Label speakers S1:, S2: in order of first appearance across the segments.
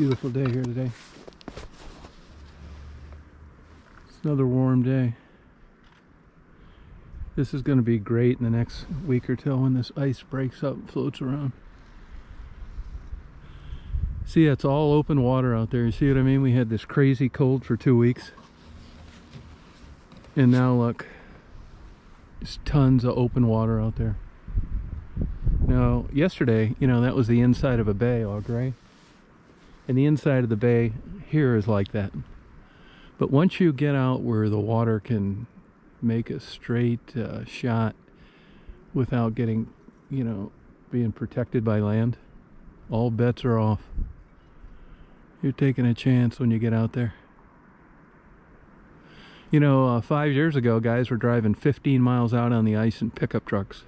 S1: Beautiful day here today. It's another warm day. This is going to be great in the next week or two when this ice breaks up and floats around. See, it's all open water out there. You see what I mean? We had this crazy cold for two weeks. And now look, there's tons of open water out there. Now, yesterday, you know, that was the inside of a bay all gray. And the inside of the bay here is like that. But once you get out where the water can make a straight uh, shot without getting, you know, being protected by land, all bets are off. You're taking a chance when you get out there. You know, uh, five years ago, guys were driving 15 miles out on the ice in pickup trucks.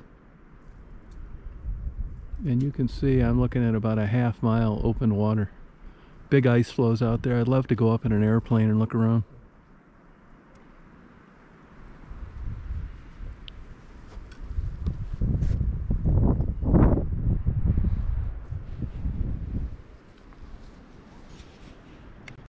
S1: And you can see I'm looking at about a half mile open water. Big ice floes out there. I'd love to go up in an airplane and look around.